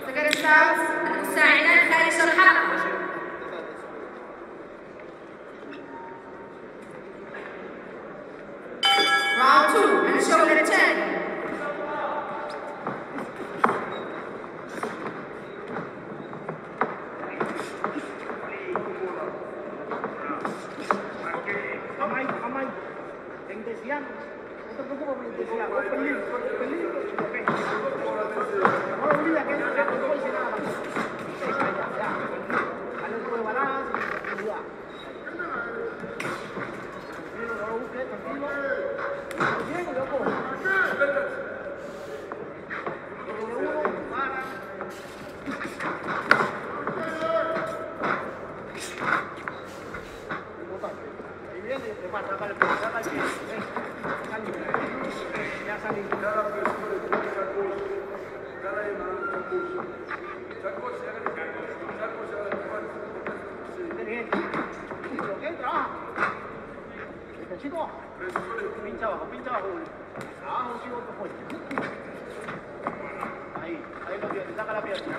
سكرتيرات المساعدات خارج الحلقة Ahí, ahí lo tiene, saca la pierna.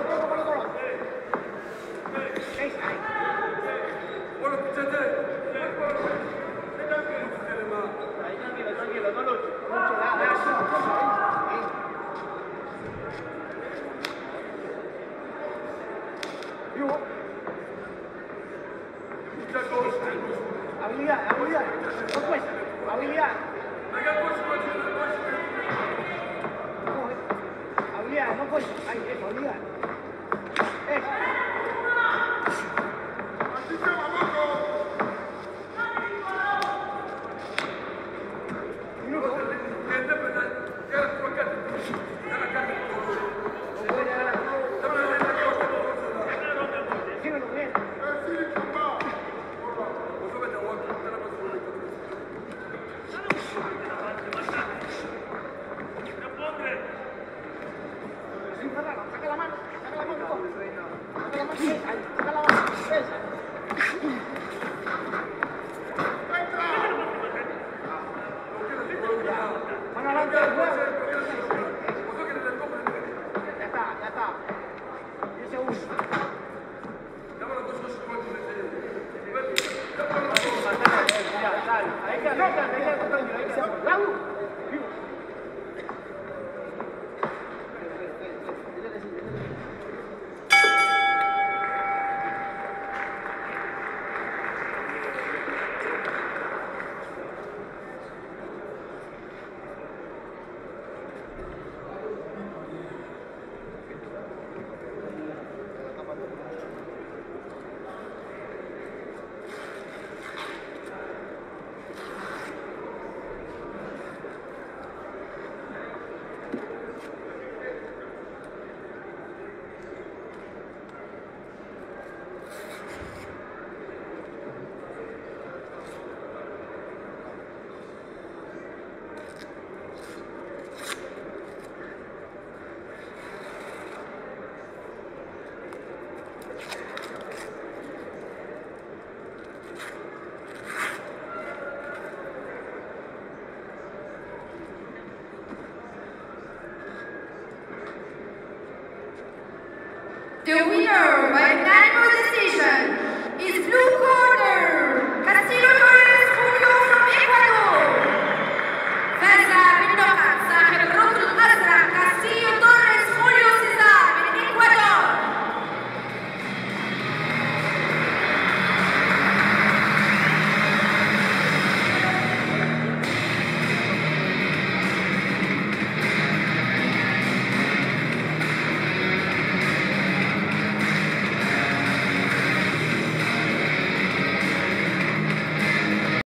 Gracias.